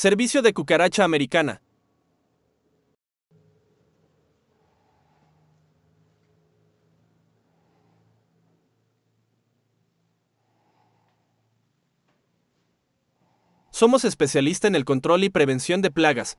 Servicio de cucaracha americana. Somos especialista en el control y prevención de plagas.